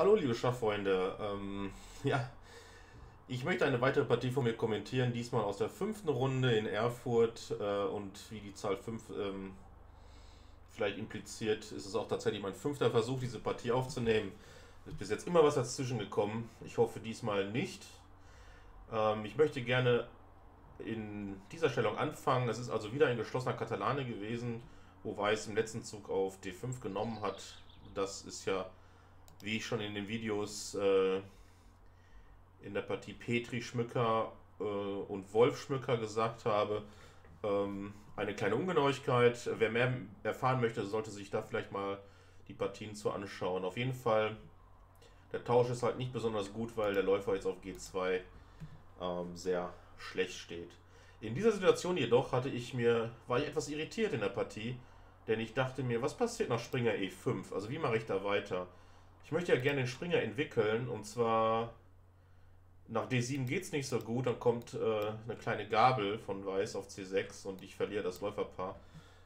Hallo liebe Schachfreunde, ähm, ja, ich möchte eine weitere Partie von mir kommentieren, diesmal aus der fünften Runde in Erfurt äh, und wie die Zahl 5 ähm, vielleicht impliziert, ist es auch tatsächlich mein fünfter Versuch, diese Partie aufzunehmen. Ist bis jetzt immer was dazwischen gekommen, ich hoffe diesmal nicht. Ähm, ich möchte gerne in dieser Stellung anfangen, es ist also wieder ein geschlossener Katalane gewesen, wo Weiß im letzten Zug auf D5 genommen hat. Das ist ja wie ich schon in den Videos äh, in der Partie Petri Schmücker äh, und Wolf Schmücker gesagt habe, ähm, eine kleine Ungenauigkeit. Wer mehr erfahren möchte, sollte sich da vielleicht mal die Partien zu anschauen. Auf jeden Fall, der Tausch ist halt nicht besonders gut, weil der Läufer jetzt auf G2 ähm, sehr schlecht steht. In dieser Situation jedoch hatte ich mir, war ich etwas irritiert in der Partie, denn ich dachte mir, was passiert nach Springer E5? Also wie mache ich da weiter? Ich möchte ja gerne den Springer entwickeln und zwar nach D7 geht es nicht so gut, dann kommt äh, eine kleine Gabel von Weiß auf C6 und ich verliere das Läuferpaar.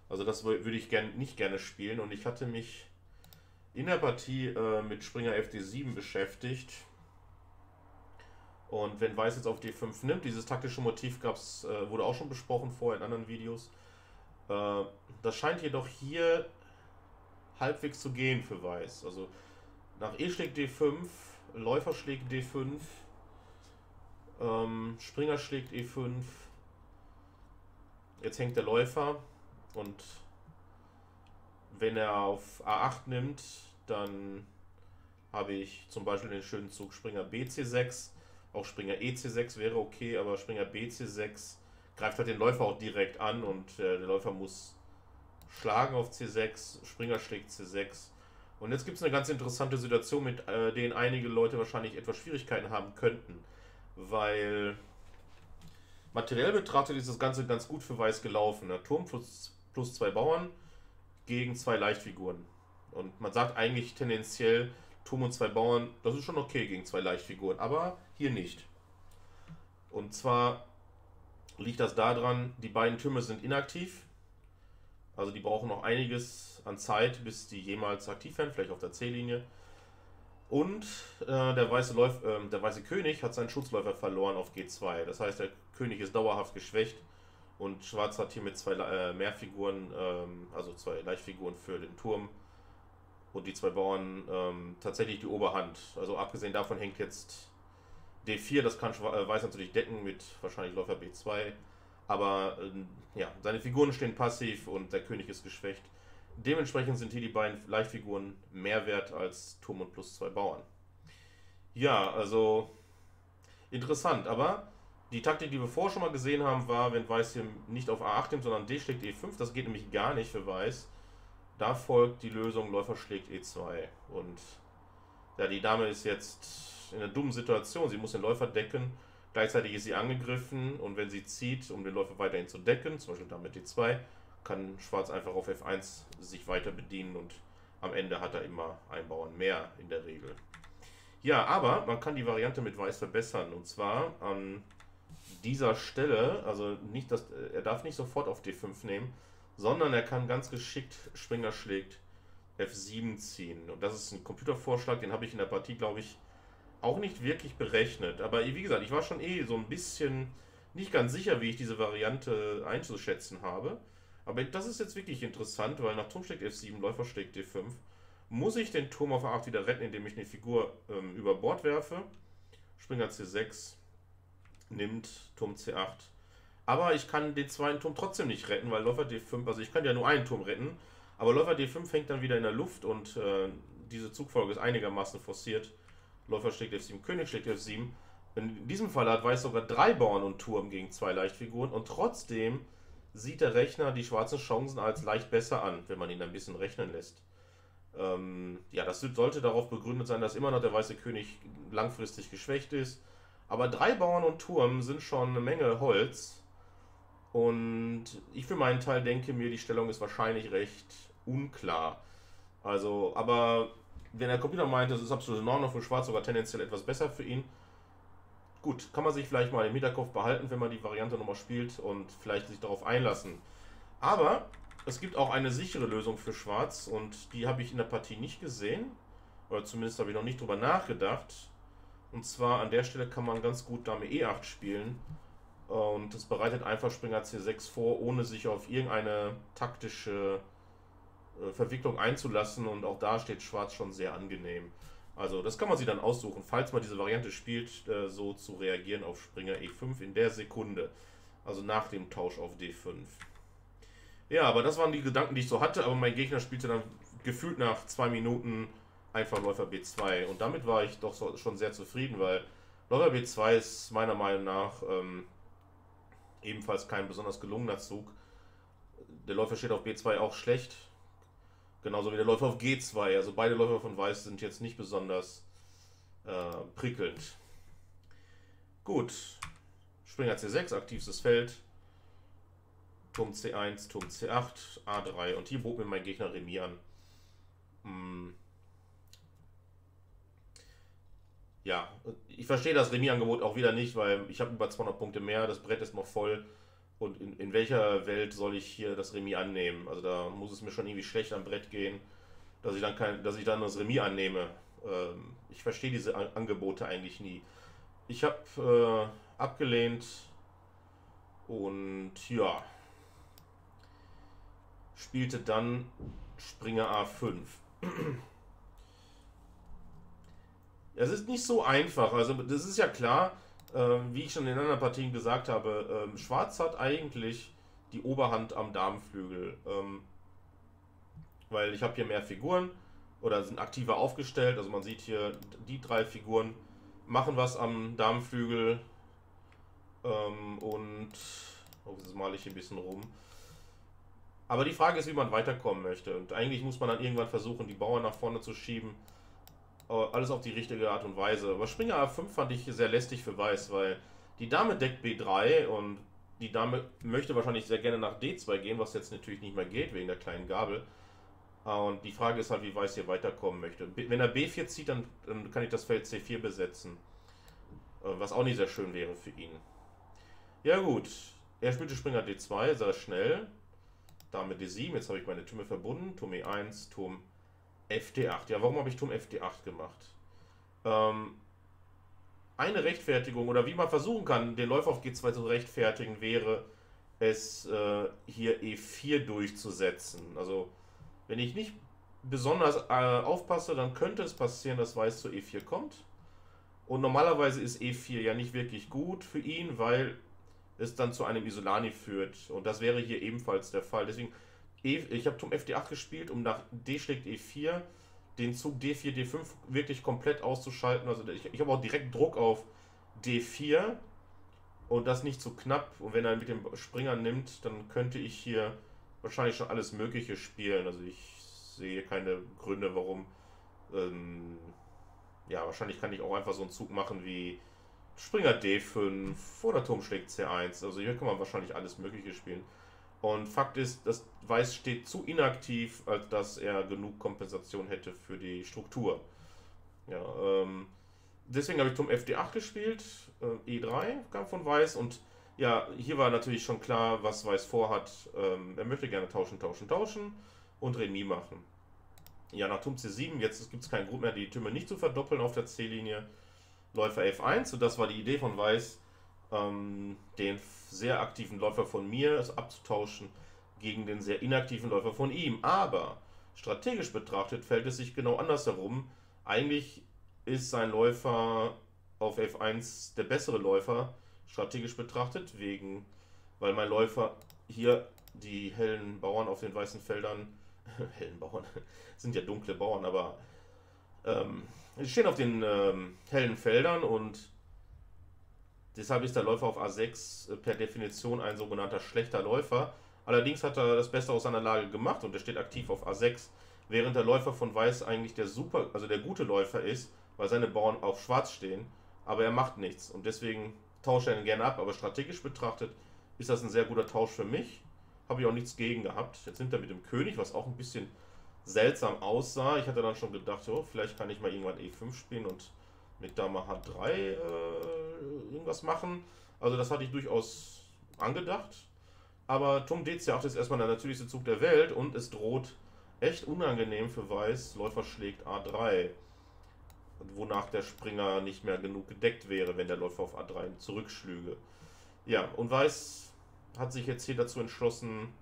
Also das würde ich gern, nicht gerne spielen und ich hatte mich in der Partie äh, mit Springer FD7 beschäftigt. Und wenn Weiß jetzt auf D5 nimmt, dieses taktische Motiv gab's, äh, wurde auch schon besprochen vorher in anderen Videos. Äh, das scheint jedoch hier halbwegs zu gehen für Weiß. Also nach E schlägt D5, Läufer schlägt D5, ähm, Springer schlägt E5. Jetzt hängt der Läufer und wenn er auf A8 nimmt, dann habe ich zum Beispiel den schönen Zug Springer BC6. Auch Springer EC6 wäre okay, aber Springer BC6 greift halt den Läufer auch direkt an und äh, der Läufer muss schlagen auf C6, Springer schlägt C6 und jetzt gibt es eine ganz interessante Situation, mit äh, denen einige Leute wahrscheinlich etwas Schwierigkeiten haben könnten. Weil materiell betrachtet ist das Ganze ganz gut für Weiß gelaufen. Der Turm plus, plus zwei Bauern gegen zwei Leichtfiguren. Und man sagt eigentlich tendenziell, Turm und zwei Bauern, das ist schon okay gegen zwei Leichtfiguren. Aber hier nicht. Und zwar liegt das daran, die beiden Türme sind inaktiv. Also die brauchen noch einiges an Zeit, bis die jemals aktiv werden, vielleicht auf der C-Linie. Und äh, der, weiße Läuf, äh, der weiße König hat seinen Schutzläufer verloren auf G2. Das heißt, der König ist dauerhaft geschwächt und Schwarz hat hier mit zwei äh, Mehrfiguren, ähm, also zwei Leichtfiguren für den Turm und die zwei Bauern ähm, tatsächlich die Oberhand. Also abgesehen davon hängt jetzt D4, das kann äh, Weiß natürlich decken mit wahrscheinlich Läufer B2. Aber äh, ja, seine Figuren stehen passiv und der König ist geschwächt. Dementsprechend sind hier die beiden Leichtfiguren mehr wert als Turm und plus zwei Bauern. Ja, also interessant, aber die Taktik, die wir vorher schon mal gesehen haben, war, wenn Weiß hier nicht auf A8 nimmt, sondern D schlägt E5. Das geht nämlich gar nicht für Weiß. Da folgt die Lösung, Läufer schlägt E2. Und ja, die Dame ist jetzt in einer dummen Situation. Sie muss den Läufer decken Gleichzeitig ist sie angegriffen und wenn sie zieht, um den Läufer weiterhin zu decken, zum Beispiel damit D2, kann Schwarz einfach auf F1 sich weiter bedienen und am Ende hat er immer einen Bauern mehr in der Regel. Ja, aber man kann die Variante mit Weiß verbessern und zwar an dieser Stelle, also nicht, dass er darf nicht sofort auf D5 nehmen, sondern er kann ganz geschickt Springer schlägt F7 ziehen. Und das ist ein Computervorschlag, den habe ich in der Partie, glaube ich, auch nicht wirklich berechnet. Aber wie gesagt, ich war schon eh so ein bisschen nicht ganz sicher, wie ich diese Variante einzuschätzen habe. Aber das ist jetzt wirklich interessant, weil nach Turm schlägt F7, Läufer schlägt D5, muss ich den Turm auf A8 wieder retten, indem ich eine Figur ähm, über Bord werfe. Springer C6 nimmt Turm C8. Aber ich kann den zweiten Turm trotzdem nicht retten, weil Läufer D5, also ich kann ja nur einen Turm retten, aber Läufer D5 hängt dann wieder in der Luft und äh, diese Zugfolge ist einigermaßen forciert. Läufer schlägt F7, König schlägt F7. In diesem Fall hat Weiß sogar drei Bauern und Turm gegen zwei Leichtfiguren und trotzdem sieht der Rechner die schwarzen Chancen als leicht besser an, wenn man ihn ein bisschen rechnen lässt. Ähm, ja, das sollte darauf begründet sein, dass immer noch der weiße König langfristig geschwächt ist. Aber drei Bauern und Turm sind schon eine Menge Holz. Und ich für meinen Teil denke mir, die Stellung ist wahrscheinlich recht unklar. Also, aber wenn der Computer meint, das ist absolut in Ordnung für Schwarz, sogar tendenziell etwas besser für ihn, gut, kann man sich vielleicht mal im Hinterkopf behalten, wenn man die Variante nochmal spielt und vielleicht sich darauf einlassen. Aber es gibt auch eine sichere Lösung für Schwarz und die habe ich in der Partie nicht gesehen. Oder zumindest habe ich noch nicht drüber nachgedacht. Und zwar an der Stelle kann man ganz gut Dame E8 spielen. Und das bereitet einfach Springer C6 vor, ohne sich auf irgendeine taktische Verwicklung einzulassen. Und auch da steht Schwarz schon sehr angenehm. Also das kann man sich dann aussuchen, falls man diese Variante spielt, äh, so zu reagieren auf Springer E5 in der Sekunde. Also nach dem Tausch auf D5. Ja, aber das waren die Gedanken, die ich so hatte. Aber mein Gegner spielte dann gefühlt nach zwei Minuten einfach Läufer B2. Und damit war ich doch schon sehr zufrieden, weil Läufer B2 ist meiner Meinung nach ähm, ebenfalls kein besonders gelungener Zug. Der Läufer steht auf B2 auch schlecht. Genauso wie der Läufer auf G2. Also beide Läufer von Weiß sind jetzt nicht besonders äh, prickelnd. Gut. Springer C6, aktivstes Feld. Turm C1, Turm C8, A3. Und hier bot mir mein Gegner Remis an. Hm. Ja, ich verstehe das Remis-Angebot auch wieder nicht, weil ich habe über 200 Punkte mehr, das Brett ist noch voll. Und in, in welcher Welt soll ich hier das Remis annehmen? Also da muss es mir schon irgendwie schlecht am Brett gehen, dass ich dann, kein, dass ich dann das Remis annehme. Ähm, ich verstehe diese An Angebote eigentlich nie. Ich habe äh, abgelehnt und ja, spielte dann Springer A5. Es ist nicht so einfach. Also das ist ja klar, wie ich schon in anderen Partien gesagt habe, äh, Schwarz hat eigentlich die Oberhand am Darmflügel. Ähm, weil ich habe hier mehr Figuren oder sind aktiver aufgestellt. Also man sieht hier, die drei Figuren machen was am Darmflügel. Ähm, und oh, das male ich hier ein bisschen rum. Aber die Frage ist, wie man weiterkommen möchte. Und eigentlich muss man dann irgendwann versuchen, die Bauern nach vorne zu schieben. Alles auf die richtige Art und Weise. Aber Springer A5 fand ich sehr lästig für Weiß, weil die Dame deckt B3 und die Dame möchte wahrscheinlich sehr gerne nach D2 gehen, was jetzt natürlich nicht mehr geht wegen der kleinen Gabel. Und die Frage ist halt, wie Weiß hier weiterkommen möchte. Wenn er B4 zieht, dann, dann kann ich das Feld C4 besetzen. Äh, was auch nicht sehr schön wäre für ihn. Ja gut, er spielte Springer D2, sehr schnell. Dame D7, jetzt habe ich meine Türme verbunden. Turm E1, Turm FD8. Ja, warum habe ich Turm FD8 gemacht? Ähm, eine Rechtfertigung oder wie man versuchen kann, den Läufer auf G2 zu rechtfertigen, wäre es äh, hier E4 durchzusetzen. Also, wenn ich nicht besonders äh, aufpasse, dann könnte es passieren, dass Weiß zu E4 kommt. Und normalerweise ist E4 ja nicht wirklich gut für ihn, weil es dann zu einem Isolani führt. Und das wäre hier ebenfalls der Fall. Deswegen, e, ich habe Turm FD8 gespielt, um nach D schlägt E4 den Zug D4, D5 wirklich komplett auszuschalten. Also ich, ich habe auch direkt Druck auf D4 und das nicht zu knapp. Und wenn er mit dem Springer nimmt, dann könnte ich hier wahrscheinlich schon alles Mögliche spielen. Also ich sehe keine Gründe, warum. Ähm, ja, wahrscheinlich kann ich auch einfach so einen Zug machen wie Springer D5 oder Turm schlägt C1. Also hier kann man wahrscheinlich alles Mögliche spielen. Und Fakt ist, dass Weiß steht zu inaktiv, als dass er genug Kompensation hätte für die Struktur. Ja, ähm, deswegen habe ich Turm FD8 gespielt, äh, E3 kam von Weiß und ja, hier war natürlich schon klar, was Weiß vorhat. Ähm, er möchte gerne tauschen, tauschen, tauschen und Remis machen. Ja, nach Turm C7, jetzt gibt es keinen Grund mehr, die Türme nicht zu verdoppeln auf der C-Linie. Läufer F1 und das war die Idee von Weiß, ähm, den sehr aktiven Läufer von mir abzutauschen gegen den sehr inaktiven Läufer von ihm. Aber strategisch betrachtet fällt es sich genau andersherum. Eigentlich ist sein Läufer auf F1 der bessere Läufer, strategisch betrachtet, wegen, weil mein Läufer hier die hellen Bauern auf den weißen Feldern, hellen Bauern, sind ja dunkle Bauern, aber ähm, stehen auf den ähm, hellen Feldern und deshalb ist der Läufer auf A6 äh, per Definition ein sogenannter schlechter Läufer. Allerdings hat er das Beste aus seiner Lage gemacht und er steht aktiv auf A6, während der Läufer von Weiß eigentlich der super, also der gute Läufer ist, weil seine Bauern auf Schwarz stehen, aber er macht nichts und deswegen tausche er ihn gerne ab, aber strategisch betrachtet ist das ein sehr guter Tausch für mich. Habe ich auch nichts gegen gehabt. Jetzt nimmt er mit dem König, was auch ein bisschen seltsam aussah. Ich hatte dann schon gedacht, oh, vielleicht kann ich mal irgendwann E5 spielen und mit Dame H3 äh, irgendwas machen. Also das hatte ich durchaus angedacht. Aber Turm DC8 ist erstmal der natürlichste Zug der Welt und es droht echt unangenehm für Weiß. Läufer schlägt A3. wonach der Springer nicht mehr genug gedeckt wäre, wenn der Läufer auf A3 zurückschlüge. Ja, und Weiß hat sich jetzt hier dazu entschlossen,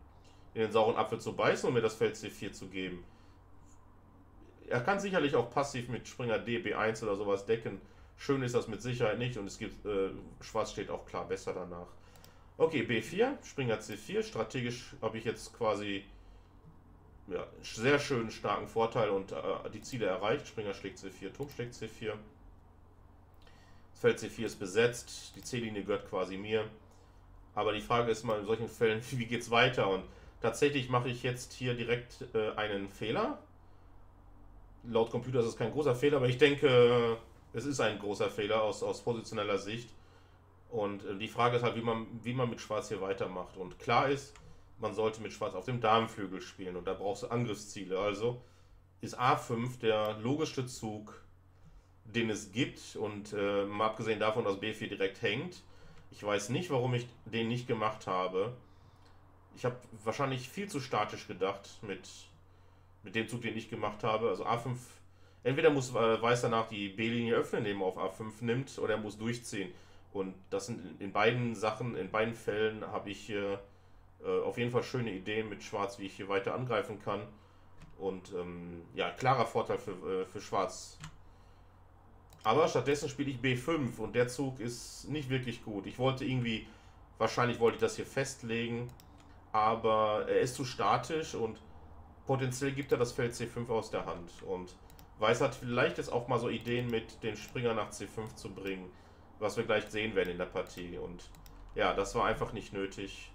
in den sauren Apfel zu beißen und mir das Feld C4 zu geben. Er kann sicherlich auch passiv mit Springer D, B1 oder sowas decken. Schön ist das mit Sicherheit nicht und es gibt, äh, Schwarz steht auch klar besser danach. Okay, B4, Springer C4. Strategisch habe ich jetzt quasi ja, sehr schönen starken Vorteil und äh, die Ziele erreicht. Springer schlägt C4, Turm schlägt C4. Das Feld C4 ist besetzt, die C-Linie gehört quasi mir. Aber die Frage ist mal in solchen Fällen, wie geht es weiter? Und tatsächlich mache ich jetzt hier direkt äh, einen Fehler. Laut Computer ist es kein großer Fehler, aber ich denke, es ist ein großer Fehler aus, aus positioneller Sicht. Und äh, die Frage ist halt, wie man, wie man mit Schwarz hier weitermacht. Und klar ist, man sollte mit Schwarz auf dem Darmflügel spielen und da brauchst du Angriffsziele. Also ist A5 der logischste Zug, den es gibt. Und äh, mal abgesehen davon, dass B4 direkt hängt, ich weiß nicht, warum ich den nicht gemacht habe. Ich habe wahrscheinlich viel zu statisch gedacht mit, mit dem Zug, den ich gemacht habe. Also A5, entweder muss äh, Weiß danach die B-Linie öffnen, indem er auf A5 nimmt, oder er muss durchziehen. Und das sind in beiden Sachen, in beiden Fällen habe ich äh, auf jeden Fall schöne Ideen mit Schwarz, wie ich hier weiter angreifen kann. Und ähm, ja, klarer Vorteil für, äh, für Schwarz. Aber stattdessen spiele ich B5 und der Zug ist nicht wirklich gut. Ich wollte irgendwie, wahrscheinlich wollte ich das hier festlegen, aber er ist zu statisch und potenziell gibt er das Feld C5 aus der Hand. Und Weiß hat vielleicht jetzt auch mal so Ideen mit den Springer nach C5 zu bringen was wir gleich sehen werden in der Partie. Und ja, das war einfach nicht nötig.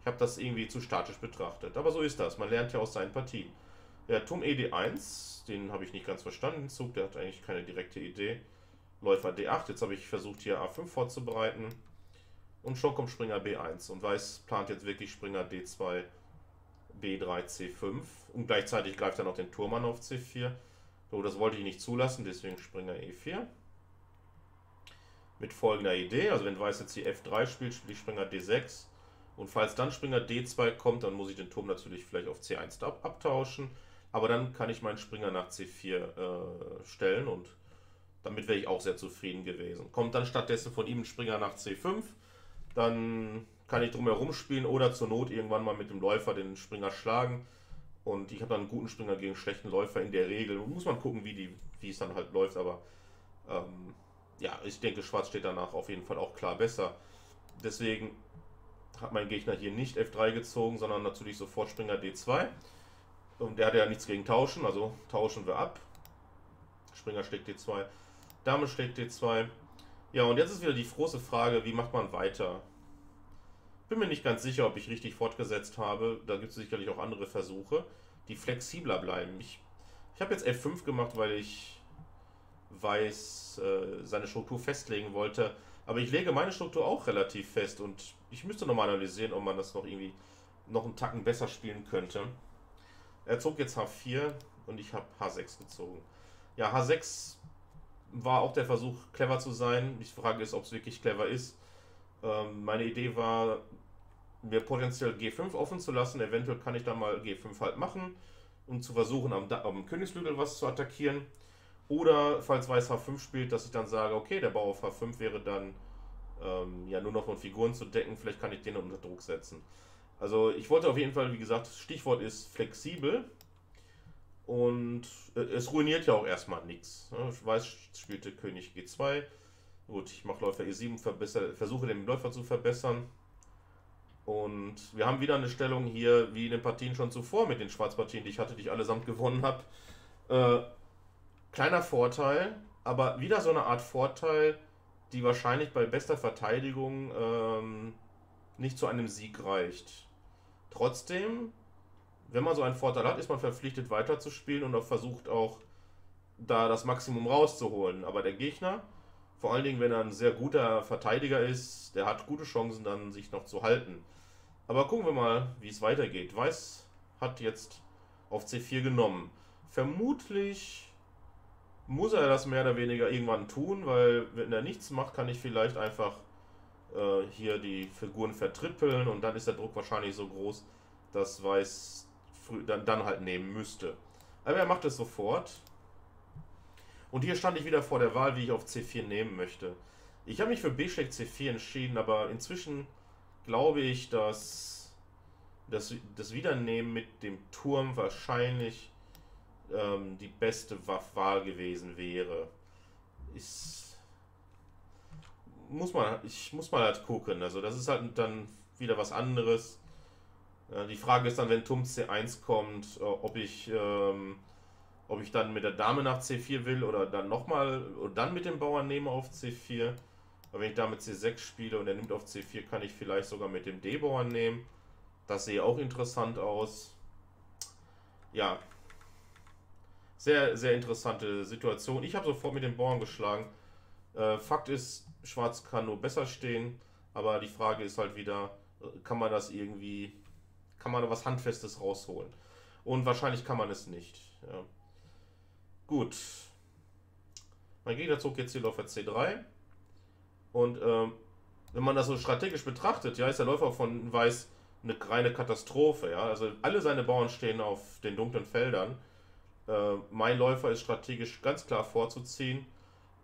Ich habe das irgendwie zu statisch betrachtet. Aber so ist das. Man lernt ja aus seinen Partien. Der Turm ED1, den habe ich nicht ganz verstanden. Zug, der hat eigentlich keine direkte Idee. Läufer D8. Jetzt habe ich versucht, hier A5 vorzubereiten. Und schon kommt Springer B1. Und Weiß plant jetzt wirklich Springer D2, B3, C5. Und gleichzeitig greift er noch den Turm an auf C4. So, das wollte ich nicht zulassen, deswegen Springer E4 mit folgender Idee. Also wenn Weiß jetzt hier F3 spielt, spiele ich Springer D6. Und falls dann Springer D2 kommt, dann muss ich den Turm natürlich vielleicht auf C1 ab abtauschen. Aber dann kann ich meinen Springer nach C4 äh, stellen und damit wäre ich auch sehr zufrieden gewesen. Kommt dann stattdessen von ihm ein Springer nach C5, dann kann ich drumherum spielen oder zur Not irgendwann mal mit dem Läufer den Springer schlagen. Und ich habe dann einen guten Springer gegen einen schlechten Läufer in der Regel. Muss man gucken, wie, die, wie es dann halt läuft, aber ähm, ja, ich denke, Schwarz steht danach auf jeden Fall auch klar besser. Deswegen hat mein Gegner hier nicht F3 gezogen, sondern natürlich sofort Springer D2. Und der hat ja nichts gegen Tauschen, also tauschen wir ab. Springer schlägt D2, Dame schlägt D2. Ja, und jetzt ist wieder die große Frage, wie macht man weiter? Bin mir nicht ganz sicher, ob ich richtig fortgesetzt habe. Da gibt es sicherlich auch andere Versuche, die flexibler bleiben. Ich, ich habe jetzt F5 gemacht, weil ich Weiß äh, seine Struktur festlegen wollte. Aber ich lege meine Struktur auch relativ fest und ich müsste nochmal analysieren, ob man das noch irgendwie noch einen Tacken besser spielen könnte. Er zog jetzt H4 und ich habe H6 gezogen. Ja, H6 war auch der Versuch, clever zu sein. Die Frage ist, ob es wirklich clever ist. Ähm, meine Idee war, mir potenziell G5 offen zu lassen. Eventuell kann ich da mal G5 halt machen, um zu versuchen, am, am Königsflügel was zu attackieren. Oder falls Weiß H5 spielt, dass ich dann sage, okay, der Bau auf H5 wäre dann ähm, ja nur noch von Figuren zu decken, vielleicht kann ich den unter Druck setzen. Also ich wollte auf jeden Fall, wie gesagt, das Stichwort ist flexibel und äh, es ruiniert ja auch erstmal nichts. Ne? Weiß spielte König G2. Gut, ich mache Läufer E7, versuche den Läufer zu verbessern. Und wir haben wieder eine Stellung hier, wie in den Partien schon zuvor mit den Schwarzpartien, die ich hatte, die ich allesamt gewonnen habe. Äh, Kleiner Vorteil, aber wieder so eine Art Vorteil, die wahrscheinlich bei bester Verteidigung ähm, nicht zu einem Sieg reicht. Trotzdem, wenn man so einen Vorteil hat, ist man verpflichtet weiterzuspielen und auch versucht auch da das Maximum rauszuholen. Aber der Gegner, vor allen Dingen wenn er ein sehr guter Verteidiger ist, der hat gute Chancen dann sich noch zu halten. Aber gucken wir mal, wie es weitergeht. Weiß hat jetzt auf C4 genommen. Vermutlich muss er das mehr oder weniger irgendwann tun, weil wenn er nichts macht, kann ich vielleicht einfach äh, hier die Figuren vertrippeln und dann ist der Druck wahrscheinlich so groß, dass Weiß dann, dann halt nehmen müsste. Aber er macht es sofort. Und hier stand ich wieder vor der Wahl, wie ich auf C4 nehmen möchte. Ich habe mich für B schlägt C4 entschieden, aber inzwischen glaube ich, dass das, das Wiedernehmen mit dem Turm wahrscheinlich ähm, die beste Wahl gewesen wäre. Ist, muss man, ich muss mal halt gucken. Also das ist halt dann wieder was anderes. Die Frage ist dann, wenn Turm C1 kommt, äh, ob ich, ähm, ob ich dann mit der Dame nach C4 will oder dann nochmal dann mit dem Bauern nehme auf C4. Aber wenn ich damit C6 spiele und er nimmt auf C4, kann ich vielleicht sogar mit dem D-Bauern nehmen. Das sehe auch interessant aus. Ja. Sehr, sehr interessante Situation. Ich habe sofort mit dem Bauern geschlagen. Äh, Fakt ist, Schwarz kann nur besser stehen. Aber die Frage ist halt wieder, äh, kann man das irgendwie, kann man da was Handfestes rausholen? Und wahrscheinlich kann man es nicht. Ja. Gut. Mein Gegner zog jetzt hier Läufer C3. Und ähm, wenn man das so strategisch betrachtet, ja, ist der Läufer von Weiß eine reine Katastrophe. Ja? Also alle seine Bauern stehen auf den dunklen Feldern. Äh, mein Läufer ist strategisch ganz klar vorzuziehen.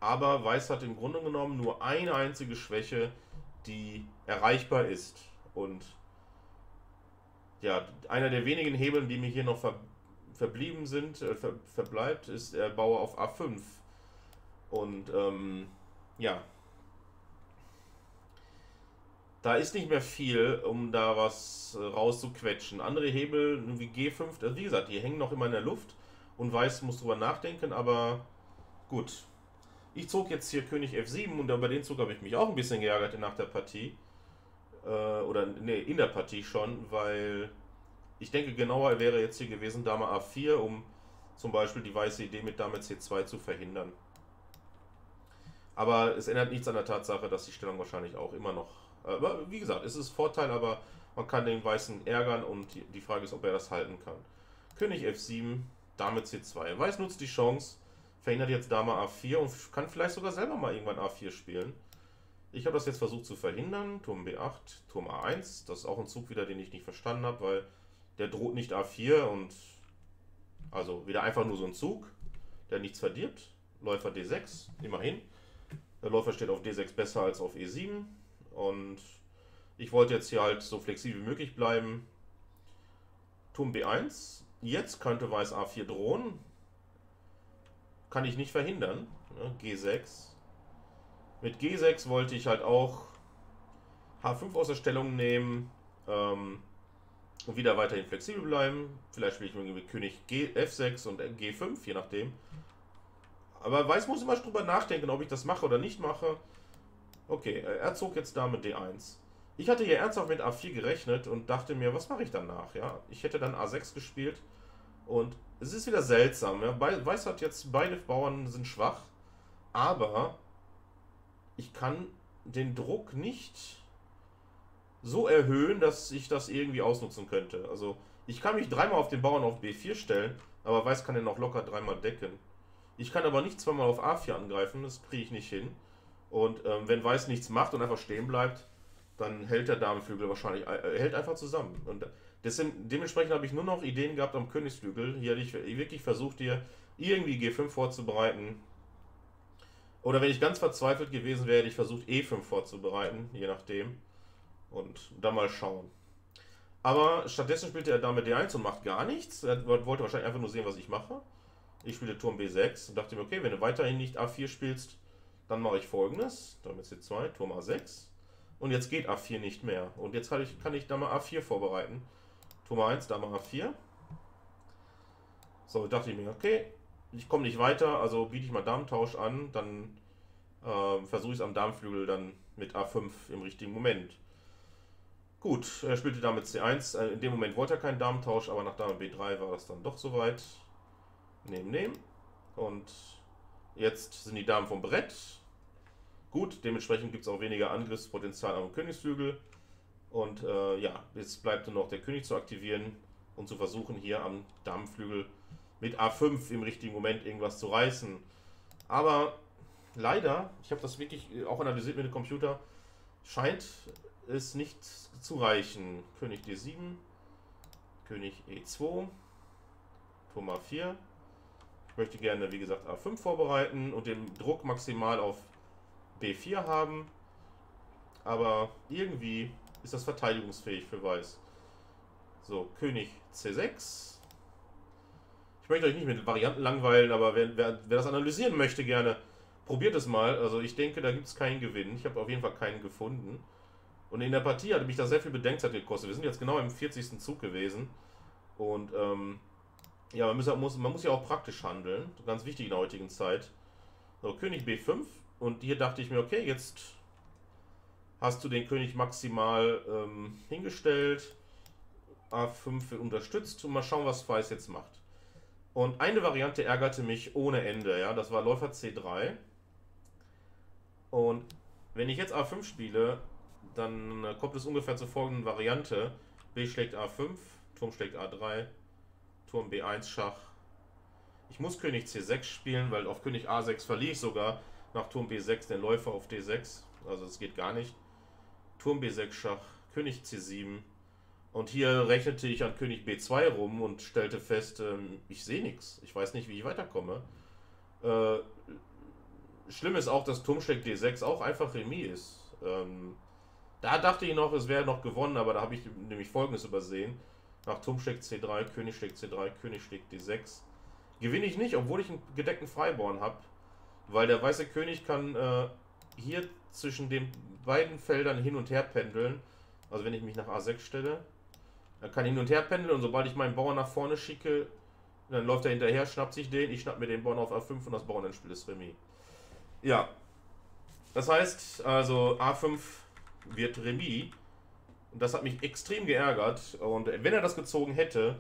Aber Weiß hat im Grunde genommen nur eine einzige Schwäche, die erreichbar ist. Und ja, einer der wenigen Hebeln, die mir hier noch ver verblieben sind, äh, ver verbleibt, ist der Bauer auf A5. Und ähm, ja, da ist nicht mehr viel, um da was äh, rauszuquetschen. Andere Hebel wie G5, also wie gesagt, die hängen noch immer in der Luft und Weiß muss drüber nachdenken, aber gut. Ich zog jetzt hier König F7 und über den Zug habe ich mich auch ein bisschen geärgert nach der Partie. Äh, oder nee, in der Partie schon, weil ich denke, genauer wäre jetzt hier gewesen Dame A4, um zum Beispiel die weiße Idee mit Dame C2 zu verhindern. Aber es ändert nichts an der Tatsache, dass die Stellung wahrscheinlich auch immer noch aber wie gesagt, es ist Vorteil, aber man kann den Weißen ärgern und die Frage ist, ob er das halten kann. König F7, Dame C2. Weiß nutzt die Chance, verhindert jetzt Dame A4 und kann vielleicht sogar selber mal irgendwann A4 spielen. Ich habe das jetzt versucht zu verhindern. Turm B8, Turm A1. Das ist auch ein Zug wieder, den ich nicht verstanden habe, weil der droht nicht A4 und also wieder einfach nur so ein Zug, der nichts verdirbt. Läufer D6, immerhin. Der Läufer steht auf D6 besser als auf E7. Und ich wollte jetzt hier halt so flexibel wie möglich bleiben. Turm B1. Jetzt könnte Weiß A4 drohen. Kann ich nicht verhindern. G6. Mit G6 wollte ich halt auch H5 aus der Stellung nehmen. Ähm, und wieder weiterhin flexibel bleiben. Vielleicht spiele ich mit König G, F6 und G5, je nachdem. Aber Weiß muss immer drüber nachdenken, ob ich das mache oder nicht mache. Okay, äh, er zog jetzt Dame D1. Ich hatte hier ernsthaft mit A4 gerechnet und dachte mir, was mache ich danach? Ja, ich hätte dann A6 gespielt und es ist wieder seltsam. Ja? Weiß hat jetzt, beide Bauern sind schwach, aber ich kann den Druck nicht so erhöhen, dass ich das irgendwie ausnutzen könnte. Also ich kann mich dreimal auf den Bauern auf B4 stellen, aber Weiß kann den noch locker dreimal decken. Ich kann aber nicht zweimal auf A4 angreifen, das kriege ich nicht hin. Und ähm, wenn Weiß nichts macht und einfach stehen bleibt, dann hält der Damenflügel wahrscheinlich, äh, hält einfach zusammen. Und deswegen, dementsprechend habe ich nur noch Ideen gehabt am Königsflügel. Hier hätte ich wirklich versucht, dir irgendwie G5 vorzubereiten. Oder wenn ich ganz verzweifelt gewesen wäre, hätte ich versucht, E5 vorzubereiten, je nachdem. Und dann mal schauen. Aber stattdessen spielte er Dame D1 und macht gar nichts. Er wollte wahrscheinlich einfach nur sehen, was ich mache. Ich spiele Turm B6 und dachte mir, okay, wenn du weiterhin nicht A4 spielst, dann mache ich folgendes, Dame C2, Turm A6. Und jetzt geht A4 nicht mehr. Und jetzt kann ich, kann ich Dame A4 vorbereiten. Turm A1, Dame A4. So, dachte ich mir, okay, ich komme nicht weiter, also biete ich mal Damentausch an, dann äh, versuche ich es am Darmflügel dann mit A5 im richtigen Moment. Gut, er spielte Dame C1. Äh, in dem Moment wollte er keinen Damentausch, aber nach Dame B3 war das dann doch soweit. Nehmen, nehmen. Und jetzt sind die Damen vom Brett. Gut, dementsprechend gibt es auch weniger Angriffspotenzial am Königsflügel. Und äh, ja, jetzt bleibt nur noch der König zu aktivieren und zu versuchen, hier am Damenflügel mit A5 im richtigen Moment irgendwas zu reißen. Aber leider, ich habe das wirklich auch analysiert mit dem Computer, scheint es nicht zu reichen. König D7, König E2, Turm A4, möchte gerne, wie gesagt, A5 vorbereiten und den Druck maximal auf B4 haben. Aber irgendwie ist das verteidigungsfähig für Weiß. So, König C6. Ich möchte euch nicht mit Varianten langweilen, aber wer, wer, wer das analysieren möchte, gerne probiert es mal. Also ich denke, da gibt es keinen Gewinn. Ich habe auf jeden Fall keinen gefunden. Und in der Partie hatte mich da sehr viel Bedenkzeit gekostet. Wir sind jetzt genau im 40. Zug gewesen. Und ähm, ja, man muss, man muss ja auch praktisch handeln. Ganz wichtig in der heutigen Zeit. So, König B5. Und hier dachte ich mir, okay, jetzt hast du den König maximal ähm, hingestellt. A5 wird unterstützt und mal schauen, was Weiß jetzt macht. Und eine Variante ärgerte mich ohne Ende, ja, das war Läufer C3. Und wenn ich jetzt A5 spiele, dann kommt es ungefähr zur folgenden Variante. B schlägt A5, Turm schlägt A3, Turm B1 Schach. Ich muss König C6 spielen, weil auf König A6 verliere ich sogar nach Turm B6 den Läufer auf D6. Also es geht gar nicht. Turm B6 Schach, König C7. Und hier rechnete ich an König B2 rum und stellte fest, ähm, ich sehe nichts. Ich weiß nicht, wie ich weiterkomme. Äh, schlimm ist auch, dass Turm schlägt D6 auch einfach Remis ist. Ähm, da dachte ich noch, es wäre noch gewonnen, aber da habe ich nämlich folgendes übersehen. Nach Turm schlägt C3, König schlägt C3, König schlägt D6. Gewinne ich nicht, obwohl ich einen gedeckten Freiborn habe. Weil der weiße König kann äh, hier zwischen den beiden Feldern hin und her pendeln. Also wenn ich mich nach A6 stelle, er kann hin und her pendeln und sobald ich meinen Bauern nach vorne schicke, dann läuft er hinterher, schnappt sich den, ich schnapp mir den Bauern auf A5 und das Bauernendspiel ist Remis. Ja. Das heißt, also A5 wird Remis. Und das hat mich extrem geärgert. Und wenn er das gezogen hätte,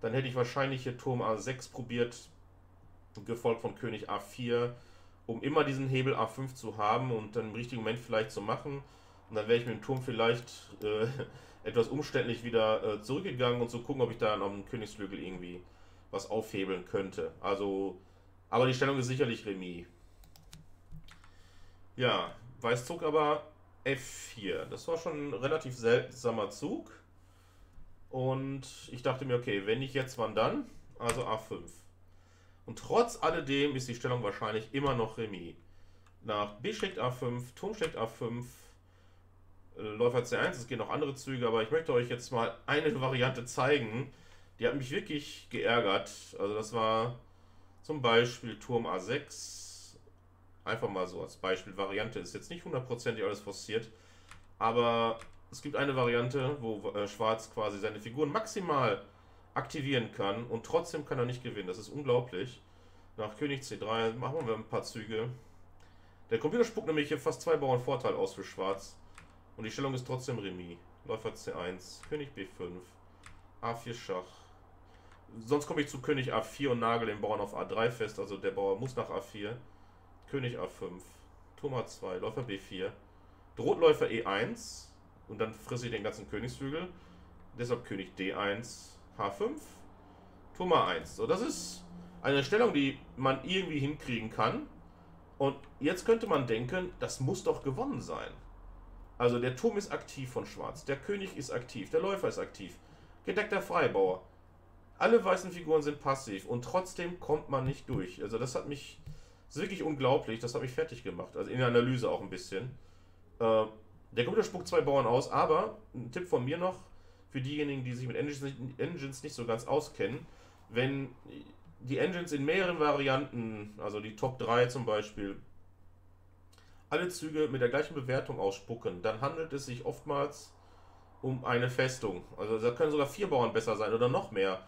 dann hätte ich wahrscheinlich hier Turm A6 probiert, gefolgt von König A4, um immer diesen Hebel A5 zu haben und dann im richtigen Moment vielleicht zu machen. Und dann wäre ich mit dem Turm vielleicht äh, etwas umständlich wieder äh, zurückgegangen und zu gucken, ob ich da am Königsflügel irgendwie was aufhebeln könnte. Also, aber die Stellung ist sicherlich Remis. Ja, Weiß zog aber F4. Das war schon ein relativ seltsamer Zug. Und ich dachte mir, okay, wenn nicht jetzt, wann dann? Also A5. Und trotz alledem ist die Stellung wahrscheinlich immer noch Remis. Nach B schlägt A5, Turm schlägt A5, Läufer C1, es gehen noch andere Züge, aber ich möchte euch jetzt mal eine Variante zeigen, die hat mich wirklich geärgert. Also das war zum Beispiel Turm A6. Einfach mal so als Beispiel. Variante ist jetzt nicht hundertprozentig alles forciert, aber es gibt eine Variante, wo äh, Schwarz quasi seine Figuren maximal aktivieren kann und trotzdem kann er nicht gewinnen. Das ist unglaublich. Nach König C3 machen wir ein paar Züge. Der Computer spuckt nämlich hier fast zwei Bauern Vorteil aus für Schwarz. Und die Stellung ist trotzdem Remis. Läufer C1, König B5, A4 Schach. Sonst komme ich zu König A4 und nagel den Bauern auf A3 fest. Also der Bauer muss nach A4. König A5, Turm A2, Läufer B4. Droht Läufer E1 und dann frisse ich den ganzen Königsflügel. Deshalb König D1, H5, Turm A1. So, das ist eine Stellung, die man irgendwie hinkriegen kann. Und jetzt könnte man denken, das muss doch gewonnen sein. Also der Turm ist aktiv von Schwarz, der König ist aktiv, der Läufer ist aktiv, gedeckter Freibauer. Alle weißen Figuren sind passiv und trotzdem kommt man nicht durch. Also das hat mich, das ist wirklich unglaublich, das hat mich fertig gemacht. Also in der Analyse auch ein bisschen. Äh, der Computer spuckt zwei Bauern aus, aber ein Tipp von mir noch, für diejenigen, die sich mit Engines Engines nicht so ganz auskennen, wenn die Engines in mehreren Varianten, also die Top 3 zum Beispiel, alle Züge mit der gleichen Bewertung ausspucken, dann handelt es sich oftmals um eine Festung. Also da können sogar vier Bauern besser sein oder noch mehr.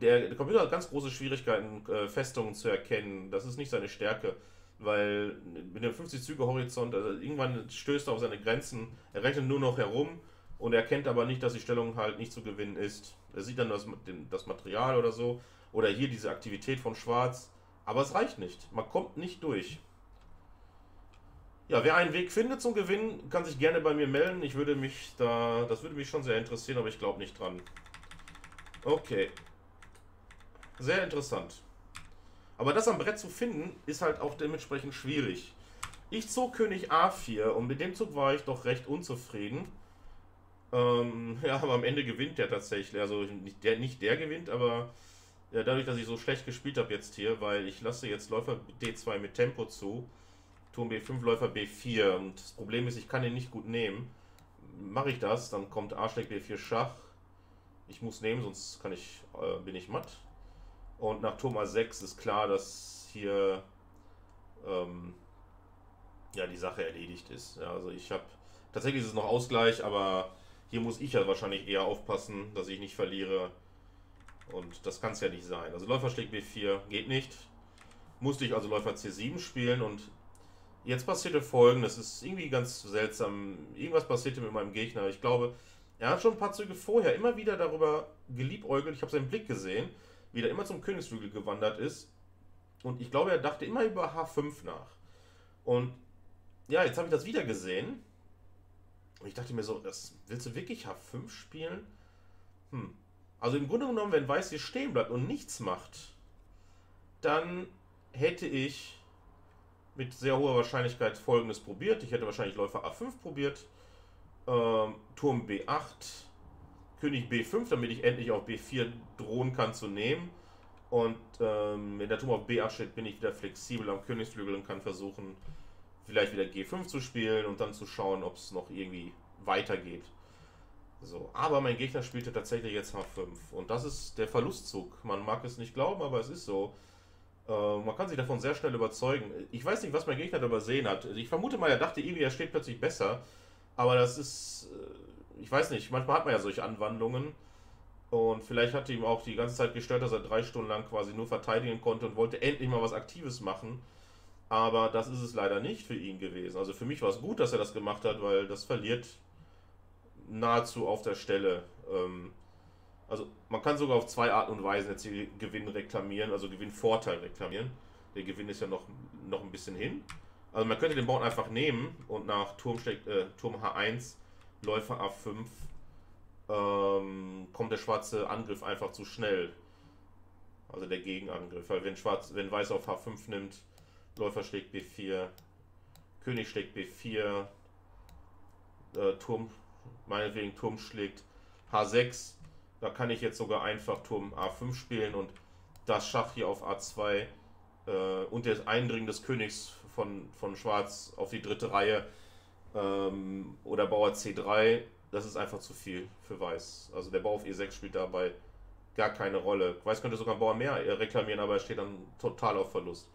Der, der Computer hat ganz große Schwierigkeiten, äh, Festungen zu erkennen. Das ist nicht seine Stärke, weil mit dem 50 Züge Horizont, also irgendwann stößt er auf seine Grenzen. Er rechnet nur noch herum und erkennt aber nicht, dass die Stellung halt nicht zu gewinnen ist. Er sieht dann das, das Material oder so oder hier diese Aktivität von Schwarz, aber es reicht nicht. Man kommt nicht durch. Ja, wer einen Weg findet zum Gewinnen, kann sich gerne bei mir melden. Ich würde mich da, das würde mich schon sehr interessieren, aber ich glaube nicht dran. Okay. Sehr interessant. Aber das am Brett zu finden, ist halt auch dementsprechend schwierig. Ich zog König A4 und mit dem Zug war ich doch recht unzufrieden. Ähm, ja, aber am Ende gewinnt der tatsächlich. Also nicht der, nicht der gewinnt, aber Ja, dadurch, dass ich so schlecht gespielt habe jetzt hier, weil ich lasse jetzt Läufer D2 mit Tempo zu, Turm B5, Läufer B4 und das Problem ist, ich kann ihn nicht gut nehmen. Mache ich das, dann kommt A schlägt B4 Schach. Ich muss nehmen, sonst kann ich, äh, bin ich matt. Und nach Turm A6 ist klar, dass hier ähm, ja, die Sache erledigt ist. Ja, also ich habe, tatsächlich ist es noch Ausgleich, aber hier muss ich ja wahrscheinlich eher aufpassen, dass ich nicht verliere. Und das kann es ja nicht sein. Also Läufer schlägt B4 geht nicht. Musste ich also Läufer C7 spielen und jetzt passierte folgendes. Das ist irgendwie ganz seltsam. Irgendwas passierte mit meinem Gegner. Ich glaube, er hat schon ein paar Züge vorher immer wieder darüber geliebäugelt. Ich habe seinen Blick gesehen, wie er immer zum Königsflügel gewandert ist. Und ich glaube, er dachte immer über H5 nach. Und ja, jetzt habe ich das wieder gesehen. Und ich dachte mir so, das willst du wirklich H5 spielen? Hm. Also im Grunde genommen, wenn Weiß hier stehen bleibt und nichts macht, dann hätte ich mit sehr hoher Wahrscheinlichkeit folgendes probiert. Ich hätte wahrscheinlich Läufer A5 probiert, ähm, Turm B8, König B5, damit ich endlich auf B4 drohen kann zu nehmen. Und ähm, wenn der Turm auf B8 steht, bin ich wieder flexibel am Königsflügel und kann versuchen, vielleicht wieder G5 zu spielen und dann zu schauen, ob es noch irgendwie weitergeht. So, aber mein Gegner spielte tatsächlich jetzt H5 und das ist der Verlustzug. Man mag es nicht glauben, aber es ist so. Äh, man kann sich davon sehr schnell überzeugen. Ich weiß nicht, was mein Gegner da übersehen hat. Ich vermute mal, er dachte irgendwie, er steht plötzlich besser. Aber das ist, äh, ich weiß nicht, manchmal hat man ja solche Anwandlungen. Und vielleicht hat ihm auch die ganze Zeit gestört, dass er drei Stunden lang quasi nur verteidigen konnte und wollte endlich mal was Aktives machen. Aber das ist es leider nicht für ihn gewesen. Also für mich war es gut, dass er das gemacht hat, weil das verliert nahezu auf der Stelle. Ähm, also man kann sogar auf zwei Arten und Weisen jetzt hier Gewinn reklamieren, also Gewinnvorteil reklamieren. Der Gewinn ist ja noch, noch ein bisschen hin. Also man könnte den Bauern einfach nehmen und nach Turm, äh, Turm H1, Läufer A5 ähm, kommt der schwarze Angriff einfach zu schnell. Also der Gegenangriff. Weil wenn, Schwarz, wenn Weiß auf H5 nimmt, Läufer schlägt B4, König schlägt B4, äh, Turm, meinetwegen Turm schlägt H6. Da kann ich jetzt sogar einfach Turm A5 spielen und das Schach hier auf A2 äh, und das Eindringen des Königs von, von Schwarz auf die dritte Reihe ähm, oder Bauer C3, das ist einfach zu viel für Weiß. Also der Bau auf E6 spielt dabei gar keine Rolle. Weiß könnte sogar Bauer mehr reklamieren, aber er steht dann total auf Verlust.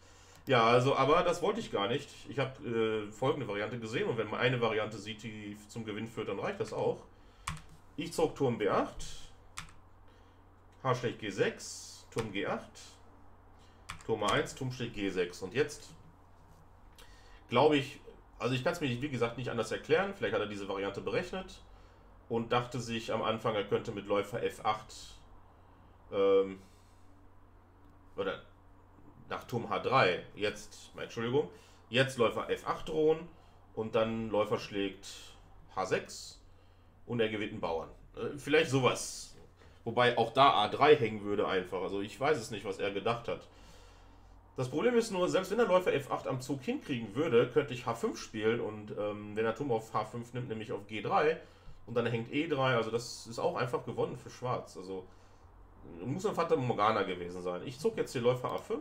Ja, also, aber das wollte ich gar nicht. Ich habe äh, folgende Variante gesehen und wenn man eine Variante sieht, die zum Gewinn führt, dann reicht das auch. Ich zog Turm B8, H schlägt G6, Turm G8, Turm A1, Turm schlägt G6. Und jetzt glaube ich, also ich kann es mir, wie gesagt, nicht anders erklären. Vielleicht hat er diese Variante berechnet und dachte sich am Anfang, er könnte mit Läufer F8 ähm, oder nach Turm H3, jetzt, Entschuldigung, jetzt Läufer F8 drohen und dann Läufer schlägt H6 und er gewinnt einen Bauern. Äh, vielleicht sowas. Wobei auch da A3 hängen würde einfach. Also ich weiß es nicht, was er gedacht hat. Das Problem ist nur, selbst wenn der Läufer F8 am Zug hinkriegen würde, könnte ich H5 spielen und ähm, wenn er Turm auf H5 nimmt, nämlich auf G3 und dann hängt E3, also das ist auch einfach gewonnen für Schwarz. Also muss ein Vater Morgana gewesen sein. Ich zog jetzt den Läufer A5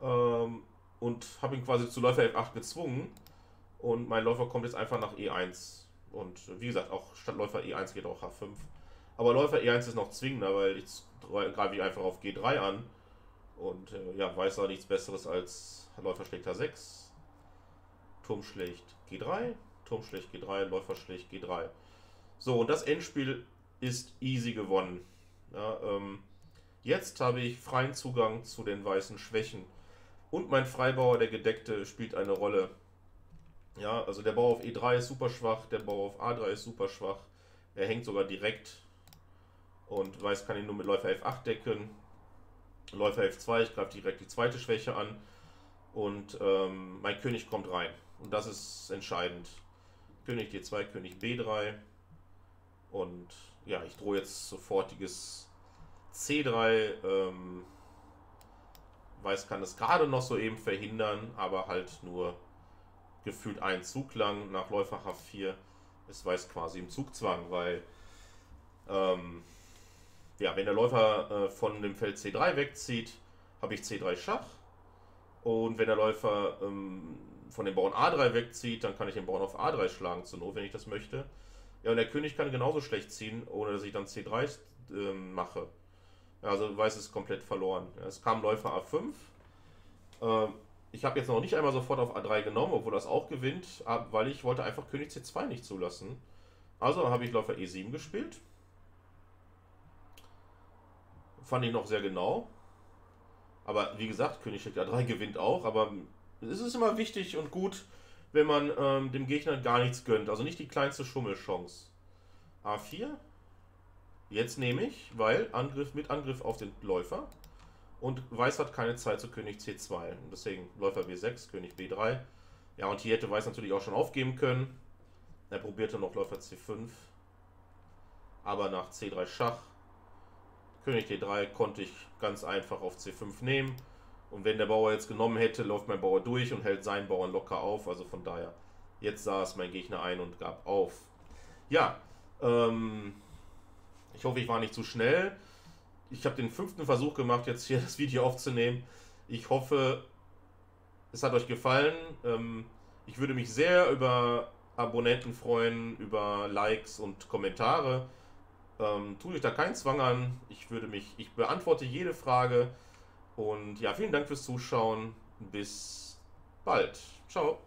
ähm, und habe ihn quasi zu Läufer F8 gezwungen und mein Läufer kommt jetzt einfach nach E1 und wie gesagt, auch statt Läufer E1 geht auch H5. Aber Läufer E1 ist noch zwingender, weil ich greife ich einfach auf G3 an und äh, ja, weiß auch nichts besseres als Läufer schlägt H6, Turm schlägt G3, Turm schlägt G3, Läufer schlägt G3. So, und das Endspiel ist easy gewonnen. Ja, ähm, jetzt habe ich freien Zugang zu den weißen Schwächen. Und mein Freibauer, der Gedeckte, spielt eine Rolle. Ja, also der Bauer auf E3 ist super schwach, der Bauer auf A3 ist super schwach. Er hängt sogar direkt. Und Weiß kann ihn nur mit Läufer F8 decken. Läufer F2, ich greife direkt die zweite Schwäche an und ähm, mein König kommt rein. Und das ist entscheidend. König D2, König B3 und ja, ich drohe jetzt sofortiges C3. Ähm, Weiß kann es gerade noch so eben verhindern, aber halt nur gefühlt einen Zug lang. Nach Läufer H4 ist Weiß quasi im Zugzwang, weil ähm, ja, wenn der Läufer äh, von dem Feld C3 wegzieht, habe ich C3 Schach. Und wenn der Läufer ähm, von dem Bauern A3 wegzieht, dann kann ich den Bauern auf A3 schlagen zur Not, wenn ich das möchte. Ja, und der König kann genauso schlecht ziehen, ohne dass ich dann C3 äh, mache. Also Weiß ist komplett verloren. Ja, es kam Läufer A5. Äh, ich habe jetzt noch nicht einmal sofort auf A3 genommen, obwohl das auch gewinnt, weil ich wollte einfach König C2 nicht zulassen. Also habe ich Läufer E7 gespielt. Fand ich noch sehr genau. Aber wie gesagt, König Check A3 gewinnt auch, aber es ist immer wichtig und gut, wenn man ähm, dem Gegner gar nichts gönnt. Also nicht die kleinste Schummelchance. A4. Jetzt nehme ich, weil Angriff mit Angriff auf den Läufer. Und Weiß hat keine Zeit zu König C2. Deswegen Läufer B6, König B3. Ja, und hier hätte Weiß natürlich auch schon aufgeben können. Er probierte noch Läufer C5. Aber nach C3 Schach, König D3 konnte ich ganz einfach auf C5 nehmen. Und wenn der Bauer jetzt genommen hätte, läuft mein Bauer durch und hält seinen Bauern locker auf. Also von daher, jetzt saß mein Gegner ein und gab auf. Ja, ähm, ich hoffe, ich war nicht zu schnell. Ich habe den fünften Versuch gemacht, jetzt hier das Video aufzunehmen. Ich hoffe, es hat euch gefallen. Ähm, ich würde mich sehr über Abonnenten freuen, über Likes und Kommentare. Ähm, tut euch da keinen Zwang an. Ich würde mich, ich beantworte jede Frage. Und ja, vielen Dank fürs Zuschauen. Bis bald. Ciao.